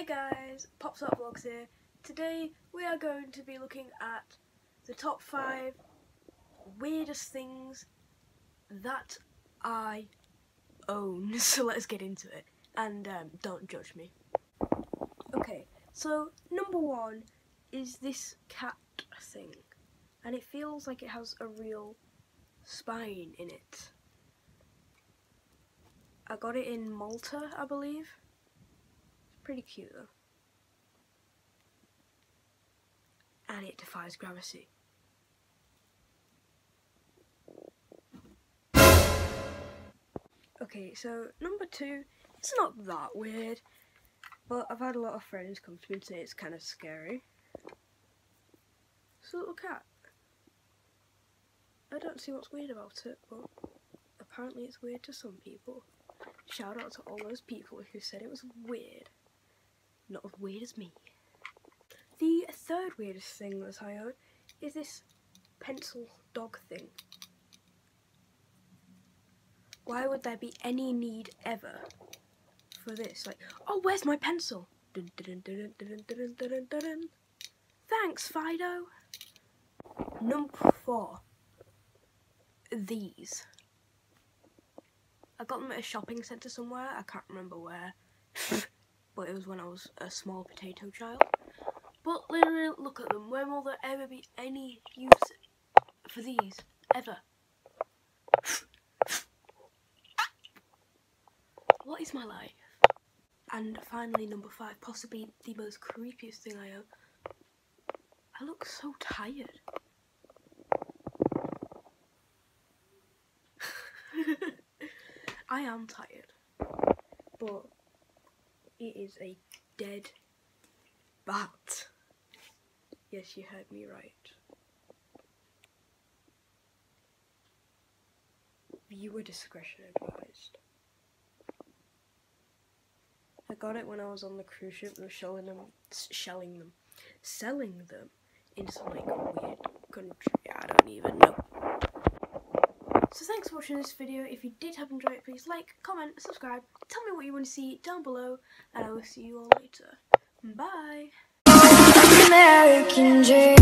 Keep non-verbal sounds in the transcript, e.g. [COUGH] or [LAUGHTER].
Hey guys, Pops Up Vlogs here. Today we are going to be looking at the top 5 weirdest things that I own. [LAUGHS] So let's get into it. And um, don't judge me. Okay, so number one is this cat thing. And it feels like it has a real spine in it. I got it in Malta, I believe. Pretty cute though. And it defies gravity. Okay, so number two, it's not that weird, but I've had a lot of friends come to me and say it's kind of scary. It's a little cat. I don't see what's weird about it, but apparently it's weird to some people. Shout out to all those people who said it was weird. Not as weird as me. The third weirdest thing that I own is this pencil dog thing. Why would there be any need ever for this? Like, oh, where's my pencil? Dun, dun, dun, Thanks, Fido. Number four. These. I got them at a shopping centre somewhere. I can't remember where. [LAUGHS] but it was when I was a small potato child. But literally, look at them. When will there ever be any use for these? Ever. What is my life? And finally, number five, possibly the most creepiest thing I own. I look so tired. [LAUGHS] I am tired, but it is a dead bat. Yes, you heard me right. Viewer discretion advised. I got it when I was on the cruise ship. They was shelling them, shelling them, selling them in some like weird country. I don't even know. Thanks for watching this video. If you did have enjoyed it, please like, comment, subscribe. Tell me what you want to see down below, and I will see you all later. Bye. American dream.